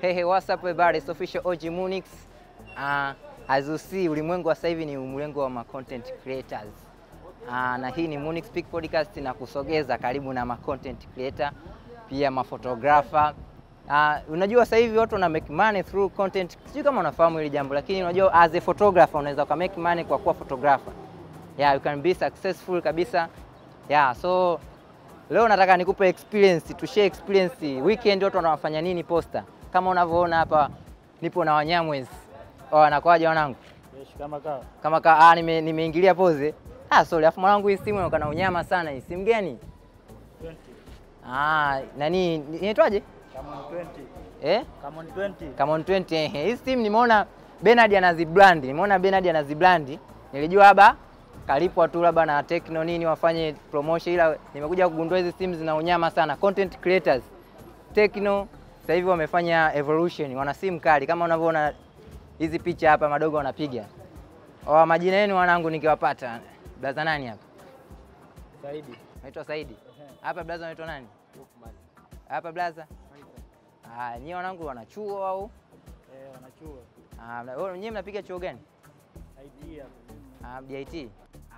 Hey, hey, what's up everybody? It's official OG Munix. Uh, as you see, ulimwengu wa sasa hivi ni ulimwengu wa ma content creators. Uh, na hii ni Munix Peak Podcast na kusogeza karibu na ma content creator, pia ma photographer. Uh, unajua sasa hivi watu wana make money through content. Sijui kama unafahamu hili jambo, lakini unajua as a photographer unaweza uka make money kwa kuwa photographer. Yeah, you can be successful kabisa. Yeah, so leo nataka nikupe experience, tushare experience. Weekend watu wanafanya nini posta? Kama unavyoona hapa nipo na Wanyamwezi. Oh, anakwaje wanangu? Yes, kama kawa. Kama ka, ah, nime, nimeingilia pose. Ah, sorry, afu mwanangu hii simu inaonekana unyama sana hii. Simu gani? 20. Ah, nani inaitwaje? Camon 20. Eh? Camon 20. Camon 20. Eh, hii simu nimeona Bernard anazibrand. Nimeona Bernard anazibrand. Nilijua haba kalipwa tu labda na Tecno nini wafanye promotion, ila nimekuja kugundua hizi simu zina unyama sana. Content creators Tecno sasa hivi wamefanya evolution, wana simu kali kama unavyoona hizi picha hapa madogo wanapiga. Oh, majina yenu wanangu nikiwapata. Blaza nani hapa? Saidi. Naitwa Saidi. Hapa blaza unaitwa nani? Lukman. Hapa blaza? Ah, nyie wanangu wanachuo au? Eh, wanachuo. Ah, wewe nyie mnapiga chuo gani? Ah, BIT.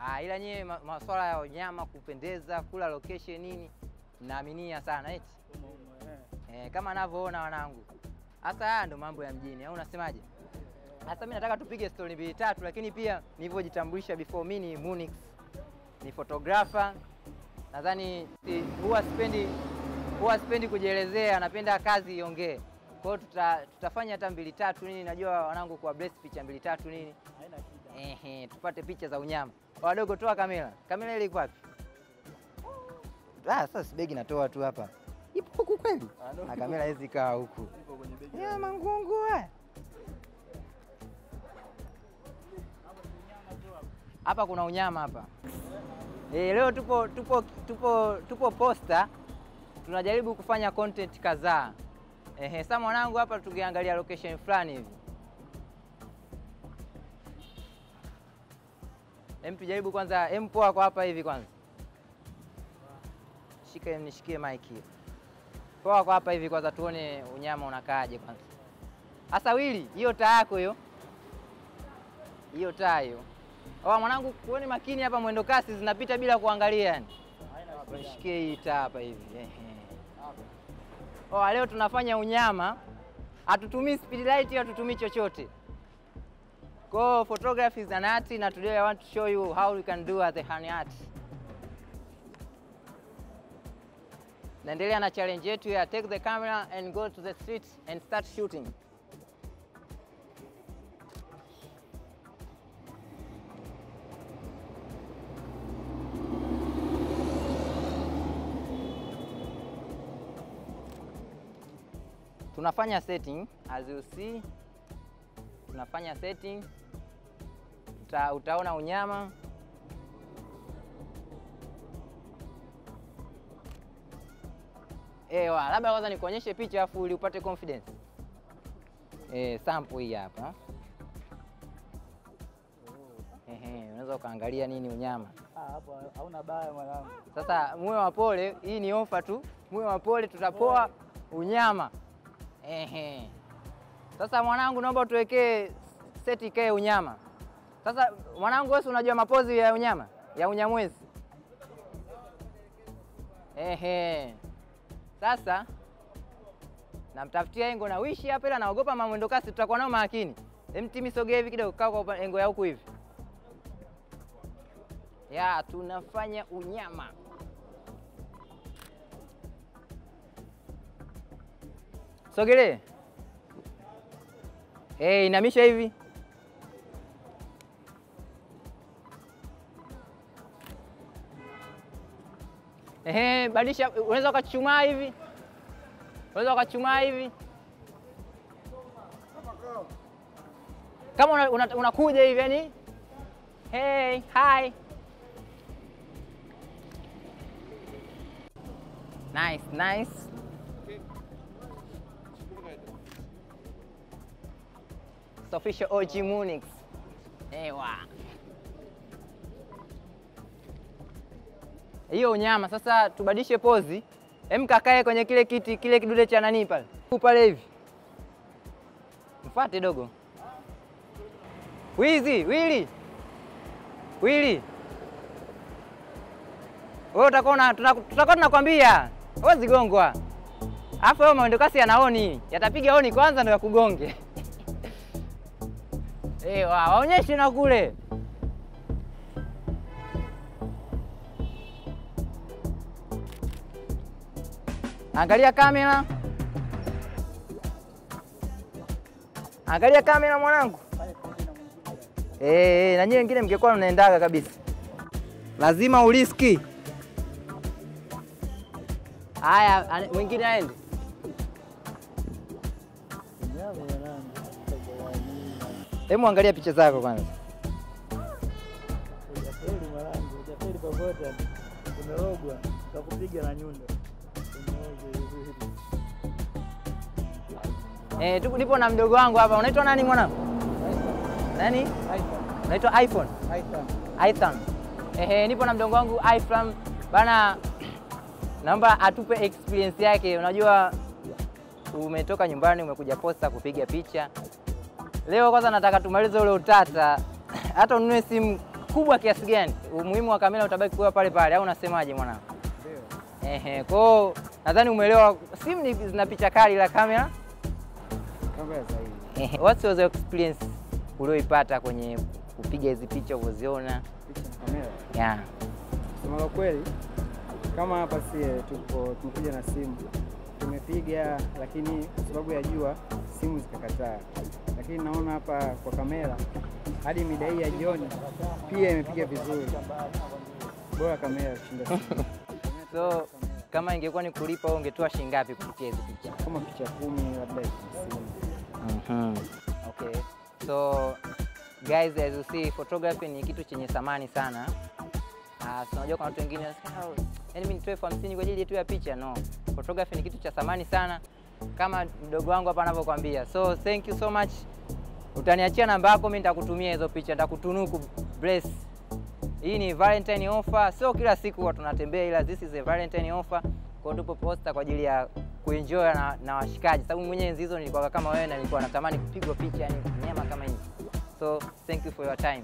Ah, ila nyie maswala masuala ya nyama kupendeza, kula location nini mnaaminia sana eti? Eh. Kama anavyoona wanangu. Hasa haya ndo mambo ya mjini, au unasemaje? Sasa mimi nataka tupige story mbili tatu, lakini pia nilivyojitambulisha before, mimi ni Munix, ni photographer. Nadhani si, huwa sipendi huwa sipendi kujielezea, napenda kazi iongee. Kwa hiyo tuta, tutafanya hata mbili tatu nini, najua wanangu kwa bless picha mbili tatu nini, Haina shida. ehe, tupate picha za unyama. Wadogo, toa kamera. Kamera ile iko wapi? Ah, sasa begi natoa tu hapa. Huku kweli? Ah. Na kamera hizi kaa huku. Ya mangungu. Hapa kuna unyama hapa. Eh, leo tupo tupo tupo tupo posta tunajaribu kufanya content kadhaa. Ehe, sasa mwanangu hapa tukiangalia location fulani hivi. em tujaribu kwanza, em poa kwa hapa hivi kwanza. Shika nishikie mic kwa hapa hivi kwanza tuone unyama unakaaje kwanza. Sasa Wili, hiyo taa yako hiyo. Hiyo taa hiyo. Oa mwanangu kuone makini hapa mwendo kasi zinapita bila kuangalia yani. Nishikie hii taa hapa hivi. Ehe. Oh, leo tunafanya unyama. Hatutumii speed light, hatutumii chochote. Kwa photography is an art na today I want to show you how we can do as a hand art. Naendelea na challenge yetu ya take the camera and go to the street and start shooting. Tunafanya setting as you see. Tunafanya setting. Uta, utaona unyama. Ewa, labda kwanza nikuonyeshe picha afu ili upate confidence. Eh, sample hii hapa. Ehe, unaweza ukaangalia nini unyama. Ah, hapo hauna baya mwanangu. Sasa muwe wapole, hii ni ofa tu. Muwe wapole, tutapoa unyama. Ehe. Sasa mwanangu, naomba tuwekee seti ikae unyama. Sasa mwanangu, wewe unajua mapozi ya unyama ya unyamwezi? Ehe. Sasa namtafutia engo na wishi hapa, ila naogopa mamwendo kasi, tutakuwa nao makini. Emtimi, sogea hivi kidogo, kaa kwa engo ya huku hivi. Ya, tunafanya unyama. Sogelee. Eh, inamisha hivi. Ehe, badilisha, unaweza ukachumaa hivi. Unaweza ukachumaa hivi. Kama unakuja una, una hivi yani. Hey, hi. Nice, nice. It's official OG Munix. Ewa. Hiyo unyama sasa tubadilishe pozi. Hem kakae kwenye kile kiti kile kidude cha nani pale. Pale hivi. Mfuate dogo. Wizi, Wili. Wili. Wewe utakuwa tutakuwa tunakwambia. Wewe zigongwa. Alafu wewe mwendo kasi yanaoni Yatapiga oni kwanza ndio yakugonge. Eh, waonyeshe na kule. Angalia kamera. Angalia kamera mwanangu. Eh, eh, na nyinyi wengine mngekuwa mnaendaga kabisa. Lazima uliski. Haya, mwingine aende. Hebu angalia picha zako kwanza. Hujafeli mwanangu, hujafeli popote. Umerogwa, tutakupiga na nyundo. Eh, tuko nipo na mdogo wangu hapa. Unaitwa nani mwanangu? Nani? Unaitwa iPhone. iPhone. iPhone. Ehe, nipo na mdogo wangu iPhone. bana, naomba atupe experience yake. Unajua umetoka nyumbani umekuja posta kupiga picha. Leo kwanza nataka tumalize ule utata, hata ununue simu kubwa kiasi gani, umuhimu wa kamera utabaki kuwa pale pale, au unasemaje mwanangu? Ndio. Ehe, kwao nadhani umeelewa, simu ni zina picha kali, la kamera. Kamera sahihi. Ehe, what was your experience ulioipata kwenye kupiga hizi picha ulivyoziona? Picha na kamera. Yeah. Kusema kweli, kama hapa sie tuko tumekuja na simu tumepiga, lakini kwa sababu ya jua simu zikakataa, lakini naona hapa kwa kamera hadi mida hii ya jioni pia imepiga vizuri, bora kamera kushinda simu. So kama ingekuwa ni kulipa, ungetoa shilingi ngapi kupitia hizi picha? kama picha kumi labda hamsini. Mhm. Okay. So guys, as you see, photography ni kitu chenye thamani sana. Ah, uh, unajua kuna watu wengine wanasema, "Oh, yaani mimi nitoe elfu hamsini kwa ajili tu ya picha. No. Photography ni kitu cha thamani sana kama mdogo wangu hapa anavyokuambia. So thank you so much. Utaniachia namba yako, mimi nitakutumia hizo picha, nitakutunuku bless. Hii ni Valentine offer, sio kila siku huwa tunatembea, ila this is a Valentine offer. Kwa tupo posta kwa ajili ya kuenjoy na, na washikaji, sababu mwenyewe enzi hizo nilikuwa kama wewe na nilikuwa natamani kupigwa picha, yani nyama kama hivi. So thank you for your time.